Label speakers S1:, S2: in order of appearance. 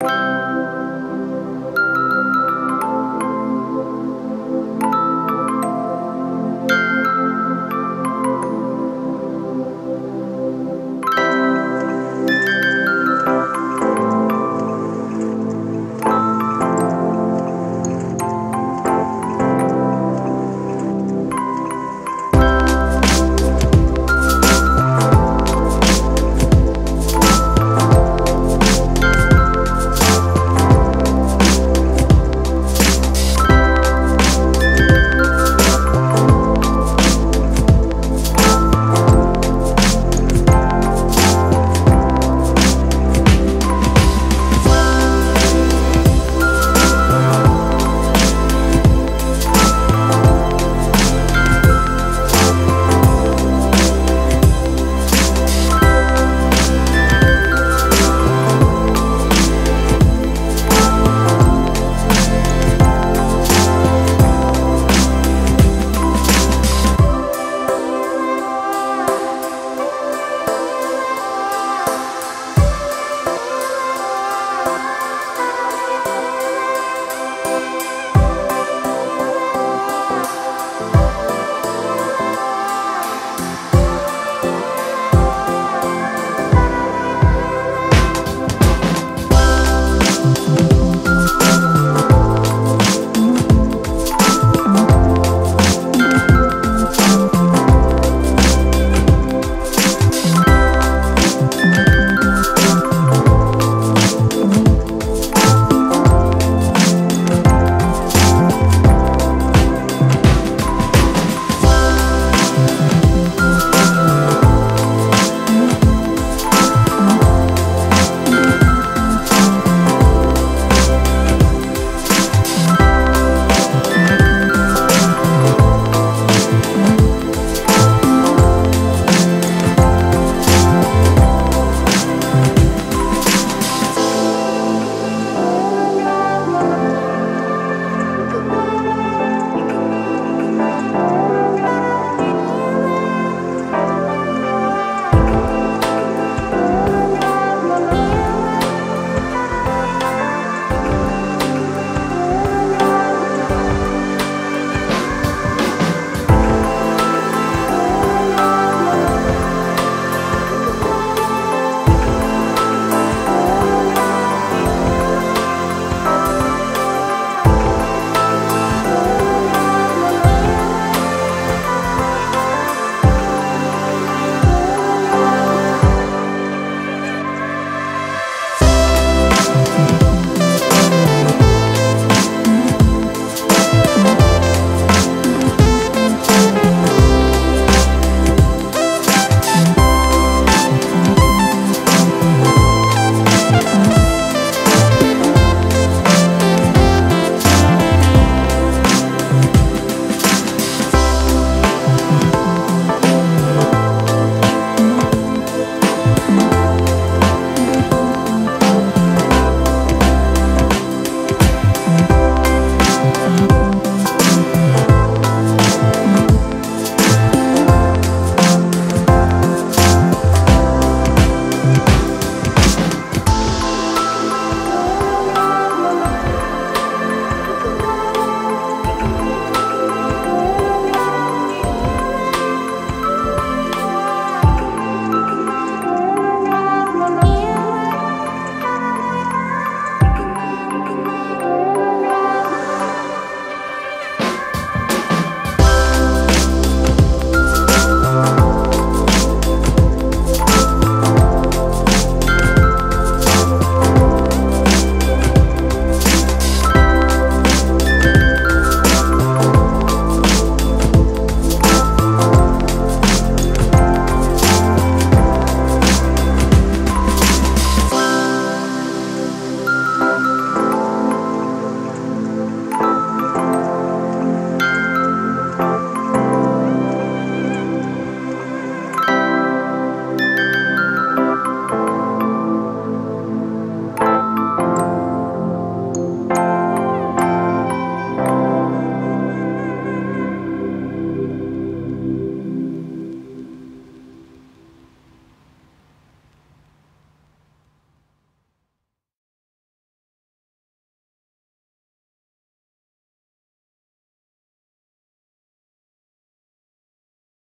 S1: you